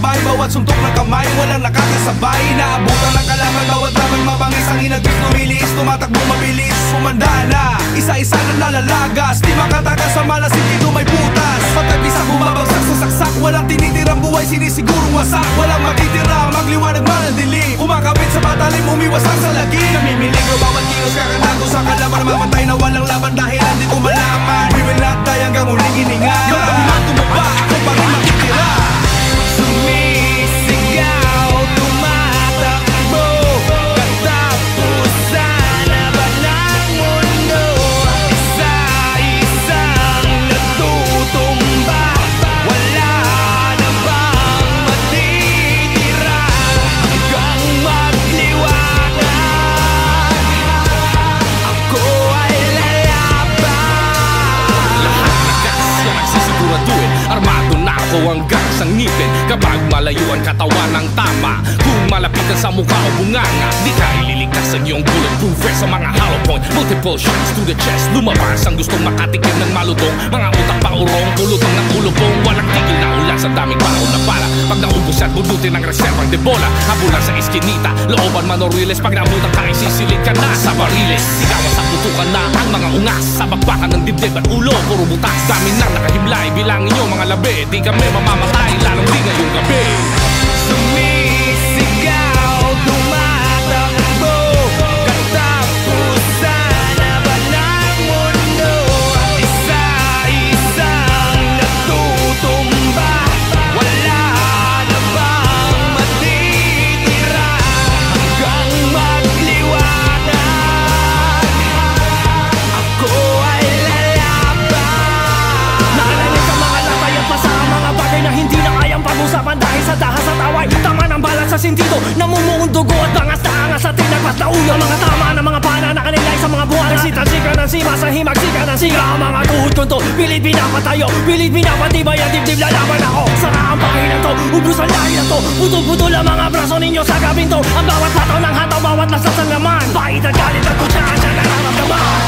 Bawat suntok ng kamay, walang nakakasabay. Naabutan ng kalaban, bawat laban mabangis Ang inagis, lumiliis, tumatakbo mabilis Umanda na, isa-isa na nalalagas Di makatakas sa malas, hindi may butas. Pagkabisa bumabagsak sa saksak Walang tinitirang buhay, sinisigurong wasak. Walang matitira, magliwanag man ang dilim Kumakapit sa patalim, umiwas ang salagin Namimiligro bawat kilos, kakanago sa kalaban. Mamatay na walang laban dahil hindi ko Ako hanggang sa ngipin Kapag malayo ang katawan ng tama. Kung malapitan sa mukha o bunganga Di ka ililigtas ang iyong bulletproof vest Sa mga hollow point. Multiple shots to the chest Lumabas ang gustong makatikim ng malutong. Mga utak pa urong Kulutong ng ulubong Walang tigil na ulan sa daming baon na para Pag naubos yan budutin ng reservang debola. Habulan sa iskinita Looban man o riles Pag namutan ka isisilid ka na sa bariles. Sigawan sa putukan na ang mga ungas Sa bakbakan ng dibdib at ulo Puro butas. Dami na nakahimlay Bilangin nyo mga labi. Di kami mamamatay Lalong di ngayong gabi. Sumisigaw, sa dahas at away. Tama ng balat sa sintido Namumuong dugo at bangas na angas at tinagpas Mga tama ng mga pana na kanilay sa mga buwan. Nagsitansika ng sima sa himagsika ng siga. Ang mga tuhod ko to Pilit pinapatayo. Pilit pinapatibay ang dibdib lalaban ako. Sara ang pakilan to Ubus ang lahi na to. Putol-putol ang mga braso ninyo sa gabing to Ang bawat hataw ng hataw Bawat lasas ng laman Pahit at galit at kutsaan siya nararamdaman